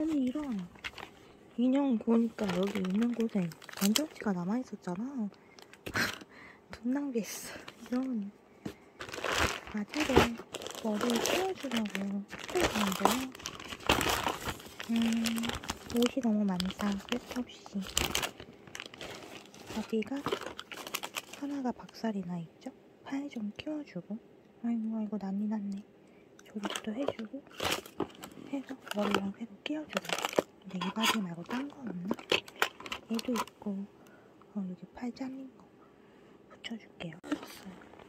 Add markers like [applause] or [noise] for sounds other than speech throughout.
아니 이런 인형 보니까 여기 있는 곳에 건전지가 남아있었잖아. [laughs] 돈 낭비했어. 이런 바지를 머리를 씌워주려고 씌워주는데요. 음 옷이 너무 많다. 쓸데없이. 바지가? 하나가 박살이 나 있죠? 팔좀 끼워주고. 아이고 아이고 난리 났네. 조립도 해주고 해서 머리랑 새로 끼워주고 근데 이 바지 말고 딴거 없나? 얘도 있고 어, 여기 팔 잘린 거 붙여줄게요.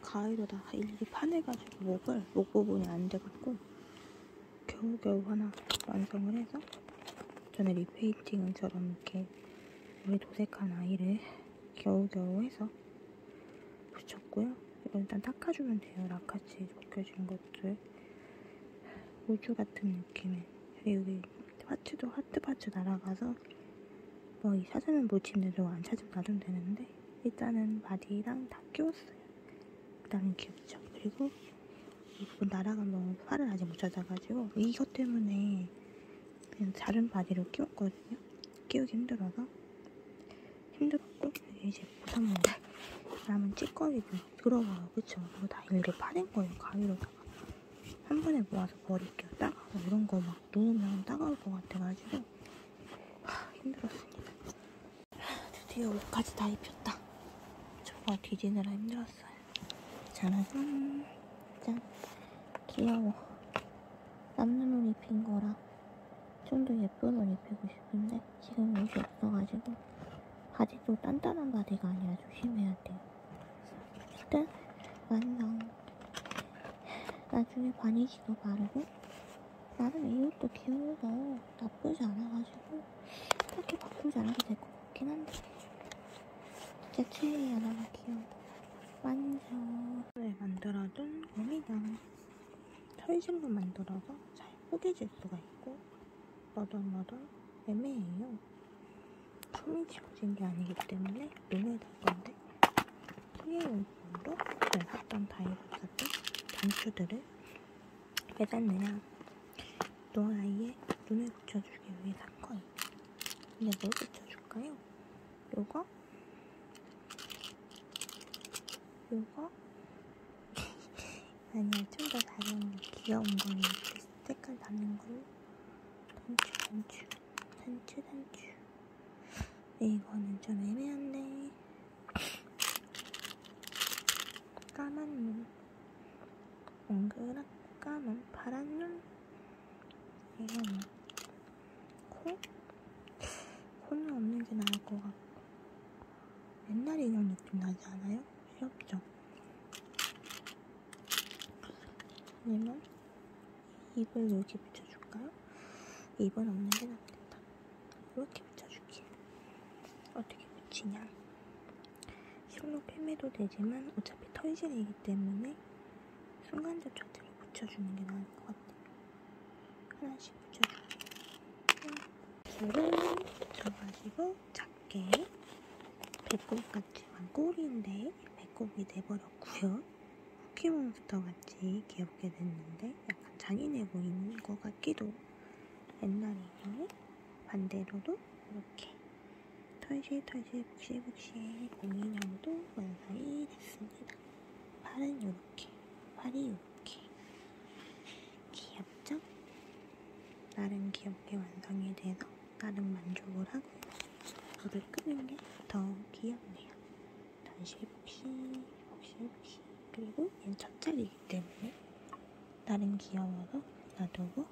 가위로 다 일일이 파내가지고 목을 목 부분이 안 돼갖고 겨우겨우 하나 완성을 해서 전에 리페인팅처럼 이렇게 우리 도색한 아이를 겨우겨우 해서 붙였고요. 일단 닦아주면 돼요. 락같이 벗겨진 것들 우주 같은 느낌의 여기 파츠도 하트 파츠 날아가서 뭐 이 사진은 못 찍는데도 안 찾으면 놔두면 되는데 일단은 바디랑 다 끼웠어요. 일단은 귀엽죠? 그리고 이 부분 날아가면 팔을 아직 못 찾아가지고 이것 때문에 그냥 다른 바디로 끼웠거든요. 끼우기 힘들어서. 힘들었고 이제 보상문들 남은 찌꺼기들. 들어가요. 그쵸? 이거 다 일일이 파낸 거예요. 가위로다가 한 번에 모아서 버릴게요. 따가워. 이런 거막 누우면 따가울 것 같아가지고 하, 힘들었습니다. 드디어 옷까지 다 입혔다. 저거 뒤지느라 힘들었어요. 짜라잔. 짠. 귀여워. 남는 옷 입힌 거라 좀 더 예쁜 옷 입히고 싶은데 지금 옷이 없어가지고 바지도 단단한 바지가 아니라 조심해야 돼요. 일단 완성. 나중에 바니지도 바르고 나름 이 옷도 귀여워서 나쁘지 않아가지고 딱히 바꾸지 않아도 될 것 같긴 한데. 진짜 최애야 너무 귀여워 완전. 네, 만들어둔 고민형 털실로 만들어서 잘 포개질 수가 있고 너덜너덜 애매해요. 숨이 지워진 게 아니기 때문에 눈에 달 건데 투명용품으로 네, 샀던 다이소샀던 단추들을 빼놨느냐 또 아이의 눈을 붙여주기 위해 산 거예요. 근데 뭘 붙여줄까요? 요거? 요거? [laughs] 아니야 좀 더 다른 귀여운 거는 색깔 나는 걸로 단추 단추 단추 단추 이거는 좀 애매한데 까만 눈 동그랗고 까만 파란 눈 이거는 코? 코는 없는 게 나을 것 같고 옛날 인형 느낌 나지 않아요? 귀엽죠? 아니면 입을 여기 붙여줄까요? 입은 없는 게 낫겠다 이렇게 붙여줄게요 어떻게 붙이냐 실로 꿰매도 되지만 어차피 털실이기 때문에 순간 접착제로 붙여주는 게 나을 것 같아요. 하나씩 붙여줄게요. 줄을 붙여가지고 작게 배꼽같이 꼬리인데 배꼽이 돼버렸고요. 쿠키몬스터 같이 귀엽게 됐는데 약간 잔인해 보이는 것 같기도 옛날 인형의 반대로도 이렇게 털실털실 북실북실 공인형도 완성이 됐습니다. 팔은 이렇게 팔이 이렇게 귀엽죠? 나름 귀엽게 완성이 돼서 나름 만족을 하고 불을 끄는 게 더 귀엽네요. 던실복시, 복실복시 그리고 얘는 첫 자리이기 때문에 나름 귀여워서 놔두고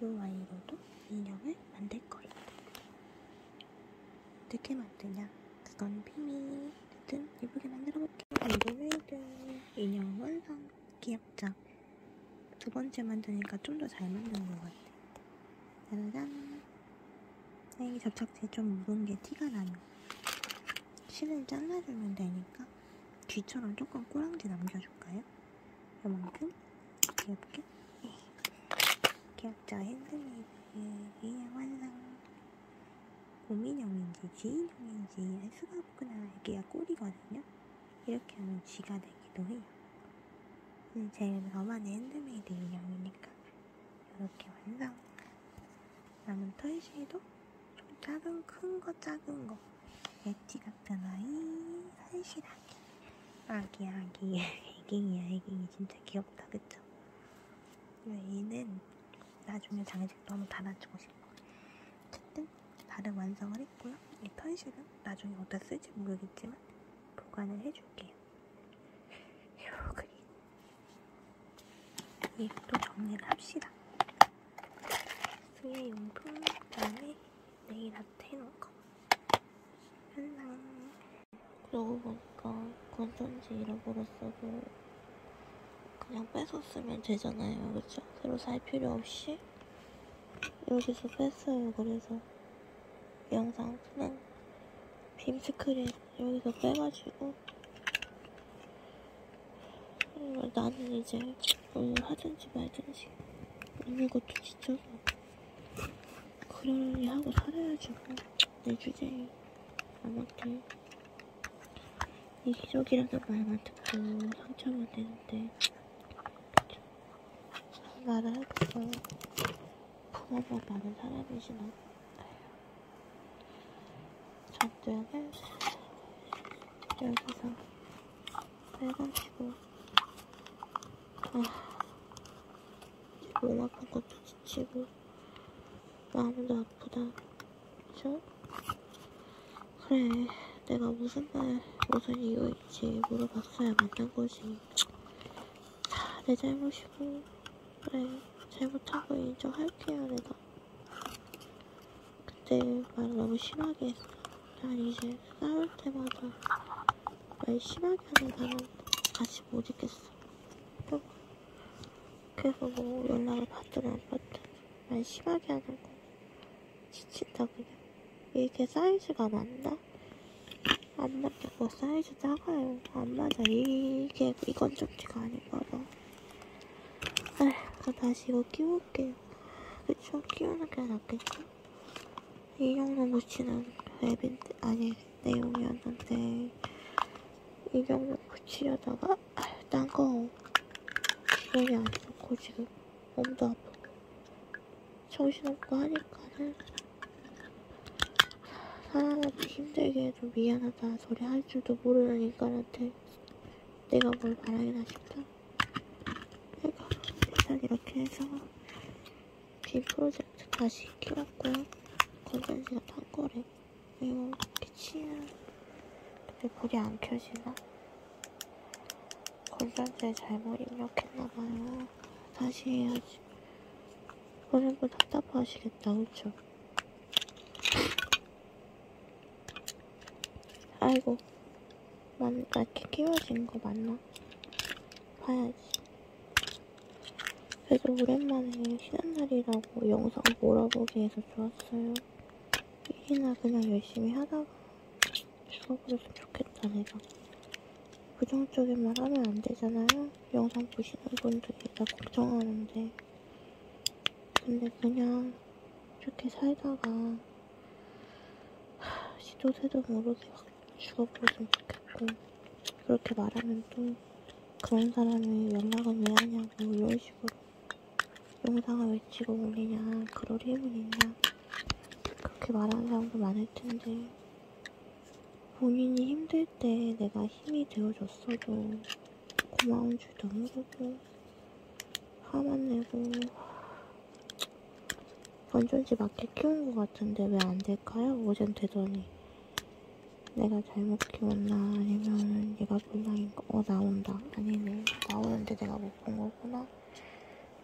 이 아이로도 인형을 만들 거예요. 어떻게 만드냐? 그건 비밀. 어쨌든 예쁘게 만들어볼게요. 이루메이드 인형 완성. 귀엽죠? 두 번째 만드니까 좀 더 잘 만든 것 같아요. 짜라잔. 이 접착제 좀 묻은 게 티가 나요. 실을 잘라주면 되니까 귀처럼 조금 꼬랑지 남겨줄까요? 요만큼 귀엽게. 귀엽죠? 핸드메이드 인형 완성. 곰인형인지 지인형인지 알 수가 없구나. 여기가 꼬리거든요. 이렇게 하면 쥐가 되기도 해요. 제 저만의 핸드메이드 인형이니까 이렇게 완성. 남은 털실도 좀 작은 큰 거 작은 거 엣지 같은 아이 살실하게 아기 아기 [laughs] 애기이야 애기 진짜 귀엽다 그쵸? 얘는 나중에 장식도 한번 달아주고 싶어 다른 완성을 했고요. 이 털실은 나중에 어디다 쓸지 모르겠지만 보관을 해줄게요. [laughs] 요 그리고 얘도 정리를 합시다. 수혜용품 그 다음에 네일 아트 해놓은 거. 한랑 그러고 보니까 건전지 잃어버렸어도 그냥 뺏었으면 되잖아요. 그쵸? 새로 살 필요 없이 여기서 뺐어요. 그래서 영상 그냥 빔 스크린 여기서 빼가지고. 어, 나는 이제 오늘 하든지 말든지 있는 것도 지쳐서 그러려니 하고 살아야지 뭐내 주제에 아무튼 이기적이라는 말만 듣고 상처가 되는데 말을 하겠어요 부모가 많은 사람이지만 전등을 여기서 빼가지고 아몸 아픈 것도 지치고 마음도 아프다 그죠? 그래 내가 무슨 말 무슨 이유인지 물어봤어야 맞는 거지 다 내 잘못이고 그래 잘못한 거 인정할게요 내가 그때 말 너무 심하게 했어 난 이제 싸울 때마다 말 심하게 하는 사람 같이 못 있겠어 또 그래서 뭐 연락을 받든 안 받든 말 심하게 하는 거 지친다 그냥 이게 사이즈가 맞나? 안 맞고 사이즈 작아요 안 맞아 이게 이건 좀지가 아닌가 봐 에휴 다시 이거 끼울게요 그쵸? 끼우는 게 낫겠죠? 이 정도 붙이는 웹인데 아니 내용이었는데 이 정도 붙이려다가 딴거 기억이 안 좋고 지금 몸도 아프고 정신없고 하니까는 사람한테 힘들게 해도 미안하다 소리 할 줄도 모르는 인간한테 내가 뭘 바라기나 싶다. 내가 일단 이렇게 해서 빔 프로젝트 다시 키웠고요 건전지가 탄 거래 이거 이렇게 치면 근데 불이 안 켜지나? 건전지에 잘못 입력했나봐요 다시 해야지 보내고 답답하시겠다 그쵸? 아이고 맞, 낮게 끼워진 거 맞나? 봐야지 그래도 오랜만에 쉬는 날이라고 영상 몰아보기 해서 좋았어요 일이나 그냥 열심히 하다가 죽어버렸으면 좋겠다 내가. 부정적인 말 하면 안 되잖아요. 영상 보시는 분들이 나 걱정하는데. 근데 그냥 이렇게 살다가 하, 시도 새도 모르게 확 죽어버렸으면 좋겠고. 그렇게 말하면 또 그런 사람이 연락을 왜 하냐고 이런 식으로 영상을 왜 찍어 올리냐 그럴 힘은 있냐 그렇게 말하는 사람도 많을 텐데 본인이 힘들 때 내가 힘이 되어줬어도 고마운 줄도 모르고 화만 내고 건전지 맞게 키운 것 같은데 왜 안 될까요? 어젠 되더니 내가 잘못 키웠나 아니면 얘가 불량인 거? 어 나온다 아니네 나오는데 내가 못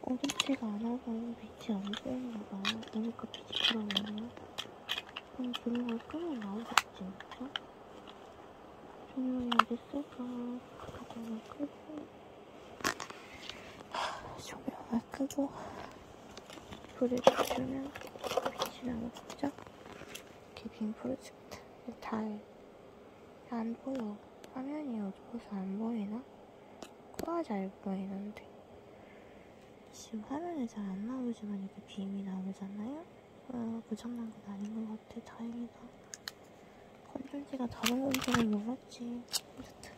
어둡지가 않아서 빛이 안 보이나 봐요 보니까 빛이 들어오네요 그럼 조명을 끄면 나오겠지 그쵸? 조명이 어디 있을까 조명을 끄고 조명을 끄고 불을 붙이면 빛이 나오겠죠? 이렇게 빔 프로젝트 달 안 보여. 화면이 어두워서 안 보이나? 코가 잘 보이는데. 지금 화면에 잘 안 나오지만 이렇게 빔이 나오잖아요? 어, 고장난 건 아닌 것 같아. 다행이다. 건전지가 다른 건지는 몰랐지. 아무튼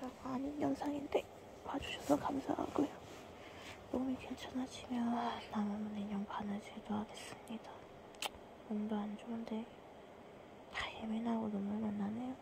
별거 아닌 영상인데 봐주셔서 감사하고요. 몸이 괜찮아지면 남은 인형 바느질도 하겠습니다. 몸도 안 좋은데 다 예민하고 눈물 만나네요.